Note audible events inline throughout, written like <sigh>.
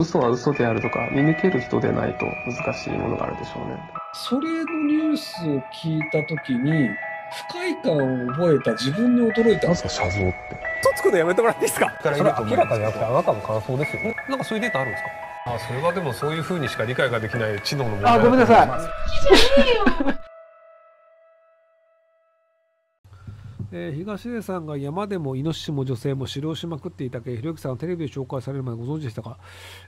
嘘は嘘であるとか見抜ける人でないと難しいものがあるでしょうね。それのニュースを聞いたときに、不快感を覚えた自分に驚いた。なんすか、写像って。とつくのやめてもらっていいですか？それ明らかじゃなくてあなたの感想ですよね。なんかそういうデータあるんですか？あそれはでもそういうふうにしか理解ができない知能の問題あ、ごめんなさい。えー東出さんが山でもイノシシも女性も狩猟しまくっていたけひろゆきさんはテレビで紹介されるまでご存知でしたか？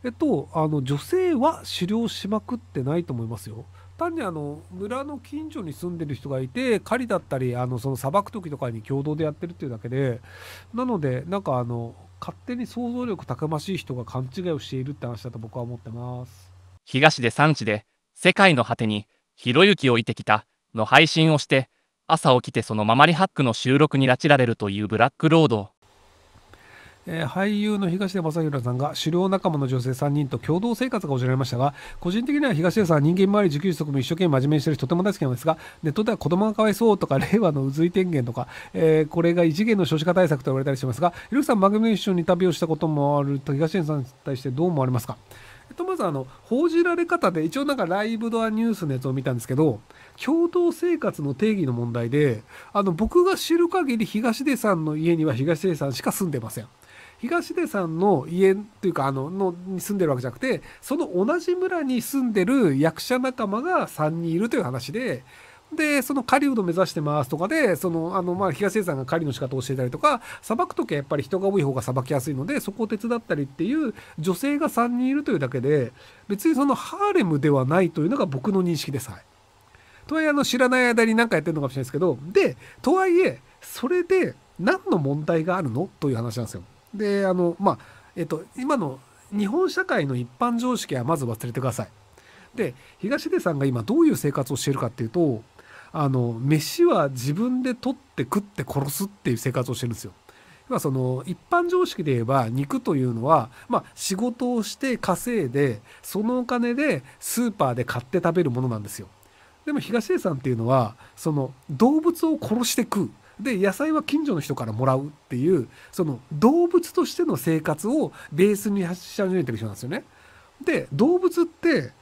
えっとあの女性は狩猟しまくってないと思いますよ。単にあの村の近所に住んでる人がいて狩りだったりあのそのさばく時とかに共同でやってるっていうだけでなのでなんかあの勝手に想像力高ましい人が勘違いをしているって話だと僕は思ってます。東で産地で世界の果てにひろゆきを置いてきたの配信をして朝起きてそのママリハックの収録に拉致られるというブラックロード。えー俳優の東出昌大さんが狩猟仲間の女性3人と共同生活が報じられましたが個人的には東出さんは人間周り自給自足も一生懸命真面目にしてる人とても大好きなんですがネットでは子供がかわいそうとか令和の渦井天元とか、えーこれが異次元の少子化対策と言われたりしますがひろゆきさん番組の一緒に旅をしたこともあると東出さんに対してどう思われますか？えっと、まずあの報じられ方で一応なんかライブドアニュースのやつを見たんですけど共同生活の定義の問題であの僕が知る限り東出さんの家には東出さんしか住んでません東出さんの家っていうかあののに住んでるわけじゃなくてその同じ村に住んでる役者仲間が3人いるという話ででその狩人を目指してますとかでそのあのまあ東出さんが狩りの仕方を教えたりとかさばく時はやっぱり人が多い方がさばきやすいのでそこを手伝ったりっていう女性が3人いるというだけで別にそのハーレムではないというのが僕の認識です。はいとはいえあの知らない間に何かやってるのかもしれないですけどでとはいえそれで何の問題があるの？という話なんですよ。であのまあえっと今の日本社会の一般常識はまず忘れてください。で東出さんが今どういう生活をしているかっていうとあの飯は自分で取って食って殺すっていう生活をしてるんですよ。要はその一般常識で言えば肉というのは、まあ、仕事をして稼いでそのお金でスーパーで買って食べるものなんですよ。でも東出さんっていうのはその動物を殺して食うで野菜は近所の人からもらうっていうその動物としての生活をベースにし始めてる人なんですよね。で動物って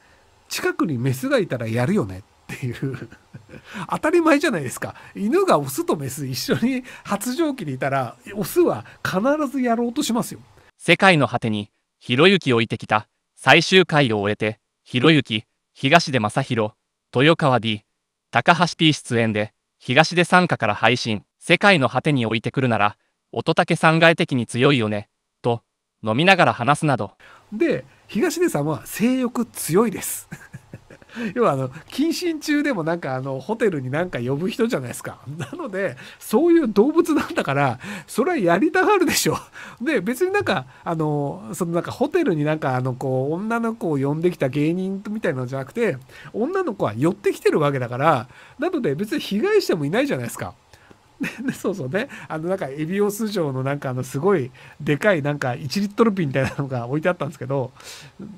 近くにメスがいたらやるよねっていう <laughs> 当たり前じゃないですか犬がオスとメス一緒に発情期にいたらオスは必ずやろうとしますよ。世界の果てにひろゆきを置いてきた最終回を終えてひろゆき東出正宏豊川 D 高橋 T 出演で東出参加から配信世界の果てに置いてくるなら乙武さん外的に強いよねと飲みながら話すなどで東出さんは性欲強いです。<laughs> 要はあの謹慎中でもなんかあのホテルになんか呼ぶ人じゃないですか。なのでそういう動物なんだからそれはやりたがるでしょ。<laughs> で別になんかあのそのなんかホテルになんかあのこう女の子を呼んできた芸人みたいなのじゃなくて女の子は寄ってきてるわけだからなので別に被害者もいないじゃないですか。でそうそうねあのなんかエビオス城のなんかあのすごいでかいなんか1リットル瓶みたいなのが置いてあったんですけど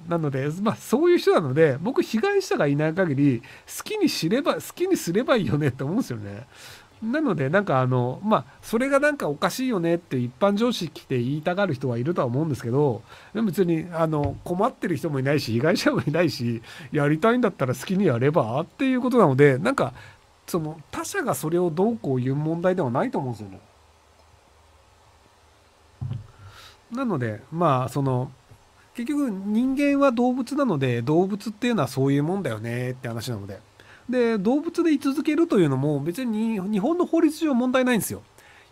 なのでまあそういう人なので僕被害者がいない限り好きに知れば好きにすればいいよねって思うんですよね。なのでなんかあのまあそれがなんかおかしいよねって一般常識で言いたがる人はいるとは思うんですけどでも別にあの困ってる人もいないし被害者もいないしやりたいんだったら好きにやればっていうことなのでなんかその他者がそれをどうこう言う問題ではないと思うんですよね。なのでまあその結局人間は動物なので動物っていうのはそういうもんだよねって話なのでで動物で居続けるというのも別に日本の法律上問題ないんですよ。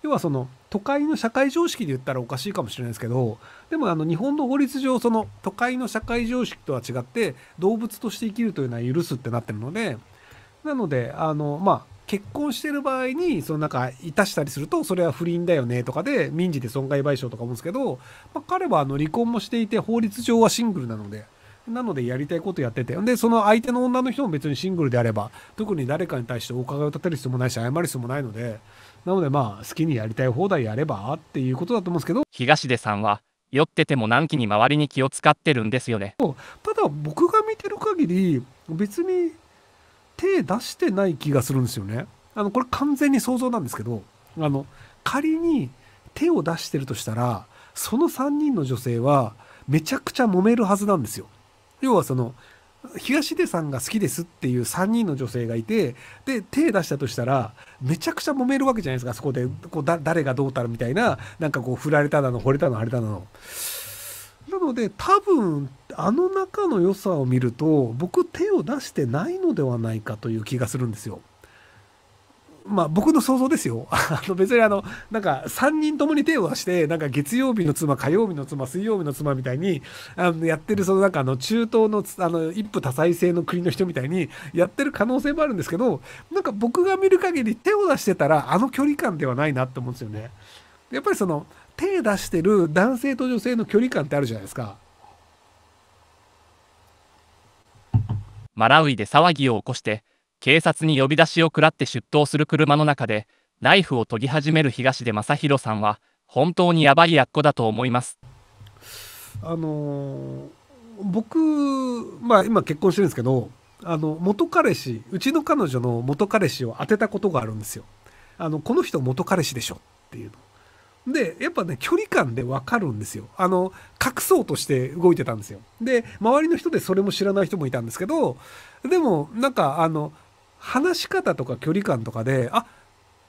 要はその都会の社会常識で言ったらおかしいかもしれないですけどでもあの日本の法律上その都会の社会常識とは違って動物として生きるというのは許すってなってるのでなのであのまあ結婚してる場合にそのなんかいたしたりするとそれは不倫だよねとかで民事で損害賠償とか思うんですけど、まあ、彼はあの離婚もしていて法律上はシングルなのでなのでやりたいことやっててでその相手の女の人も別にシングルであれば特に誰かに対してお伺いを立てる必要もないし謝る必要もないのでなのでまあ好きにやりたい放題やればっていうことだと思うんですけど。東出さんは酔ってても何期に周りに気を使ってるんですよね。ただ僕が見てる限り別に手出してない気がするんですよね。あのこれ完全に想像なんですけどあの仮に手を出してるとしたらその3人の女性はめちゃくちゃ揉めるはずなんですよ。要はその、東出さんが好きですっていう3人の女性がいて、で、手出したとしたら、めちゃくちゃ揉めるわけじゃないですか、そこで、こうだ誰がどうたるみたいな、なんかこう、振られただの、惚れたの、腫れたの。なので、多分、あの仲の良さを見ると、僕手を出してないのではないかという気がするんですよ。まあ僕の想像ですよ。<laughs> あの別にあの、なんか3人ともに手を出して、なんか月曜日の妻、火曜日の妻、水曜日の妻みたいに、あのやってるそのなんかあの中東のあの一夫多妻制の国の人みたいにやってる可能性もあるんですけど、なんか僕が見る限り手を出してたらあの距離感ではないなって思うんですよね。やっぱりその手出してる男性と女性の距離感ってあるじゃないですか。マラウイで騒ぎを起こして警察に呼び出しを食らって出頭する車の中でナイフを研ぎ始める東出正宏さんは本当にヤバいやっこだと思いますあのー僕、まあ今結婚してるんですけど、あの、元彼氏、うちの彼女の元彼氏を当てたことがあるんですよ。あの、この人元彼氏でしょっていうの。で、やっぱね、距離感でわかるんですよ。あの、隠そうとして動いてたんですよ。で、周りの人でそれも知らない人もいたんですけど、でも、なんか、あの、話し方とか距離感とかで、あ、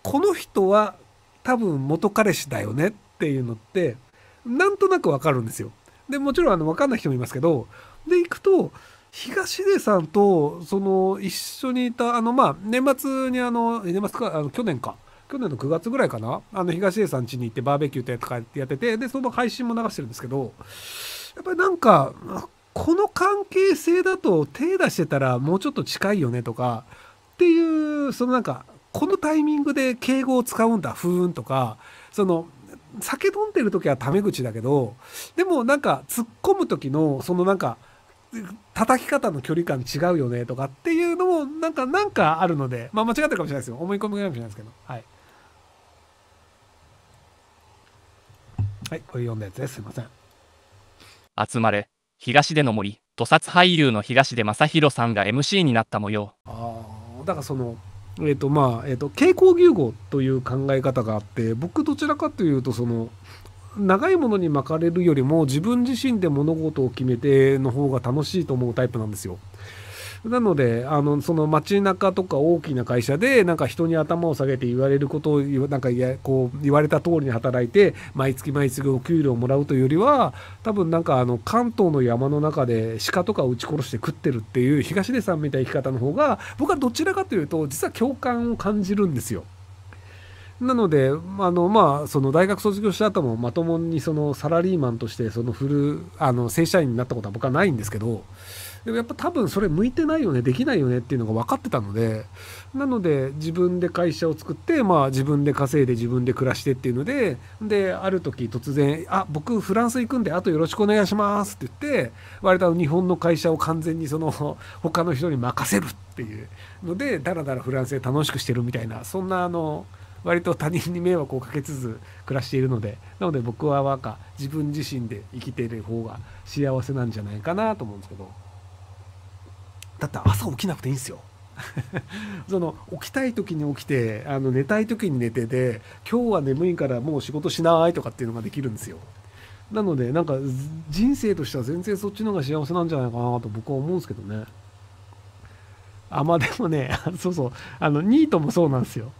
この人は多分元彼氏だよねっていうのって、なんとなくわかるんですよ。で、もちろんあの、わかんない人もいますけど、で、行くと、東出さんと、その、一緒にいた、あの、まあ、年末にあの、年末か、あの、去年か。去年の9月ぐらいかな？あの、東出さん家に行ってバーベキューてとかやってて、で、その配信も流してるんですけど、やっぱりなんか、この関係性だと手出してたらもうちょっと近いよねとか、っていう、そのなんか、このタイミングで敬語を使うんだ、ふーんとか、その、酒飲んでる時はタメ口だけど、でもなんか突っ込む時の、そのなんか、叩き方の距離感違うよねとかっていうのもなんか、なんかあるので、まあ間違ってるかもしれないですよ。思い込みかもしれないですけど。はい。はい、これ読んだやつです。すいません。集まれ東出の森屠殺俳優の東出正宏さんが MC になった模様ああ、だからその、えっ、とまあ、えっ、と、蛍光牛語という考え方があって、僕どちらかというと、その、長いものに巻かれるよりも自分自身で物事を決めての方が楽しいと思うタイプなんですよ。なので、あの、その街中とか大きな会社で、なんか人に頭を下げて言われることを、なんかや、こう、言われた通りに働いて、毎月毎月お給料をもらうというよりは、多分なんかあの、関東の山の中で鹿とかを撃ち殺して食ってるっていう東出さんみたいな生き方の方が、僕はどちらかというと、実は共感を感じるんですよ。なので、あの、まあ、その大学卒業した後もまともにそのサラリーマンとしてそのフル、あの、正社員になったことは僕はないんですけど、でもやっぱ多分それ向いてないよね、できないよねっていうのが分かってたので、なので自分で会社を作って、まあ自分で稼いで自分で暮らしてっていうので、で、ある時突然、あ、僕フランス行くんで、あとよろしくお願いしますって言って、割と日本の会社を完全にその <laughs> 他の人に任せるっていうので、だらだらフランスで楽しくしてるみたいな、そんなあの、割と他人に迷惑をかけつつ暮らしているので、なので僕はなんか自分自身で生きている方が幸せなんじゃないかなと思うんですけど。だって朝起きなくていいんですよ。<laughs> その起きたい時に起きてあの寝たい時に寝てて今日は眠いからもう仕事しないとかっていうのができるんですよ。なのでなんか人生としては全然そっちの方が幸せなんじゃないかなと僕は思うんですけどね。あまあでもね <laughs> そうそう。あのニートもそうなんですよ。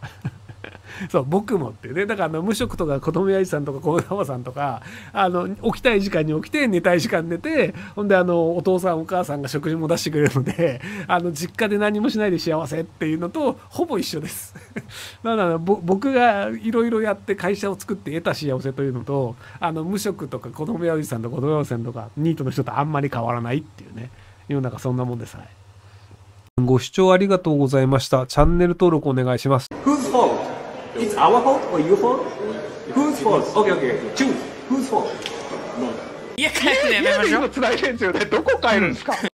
<laughs> そう僕もってね。だからあの無職とか子供やじさんとか子供さんとかあの起きたい時間に起きて寝たい時間寝てほんであのお父さんお母さんが食事も出してくれるので <laughs> あの実家で何もしないで幸せっていうのとほぼ一緒です。だから僕がいろいろやって会社を作って得た幸せというのとあの無職とか子供やじさんとか子供やじさんとかニートの人とあんまり変わらないっていうね。世の中そんなもんですはいご視聴ありがとうございました。チャンネル登録お願いします。It's our fault or your fault? Whose fault? Okay, okay. Choose. Whose fault? のつらいですよね。どこ帰るんですか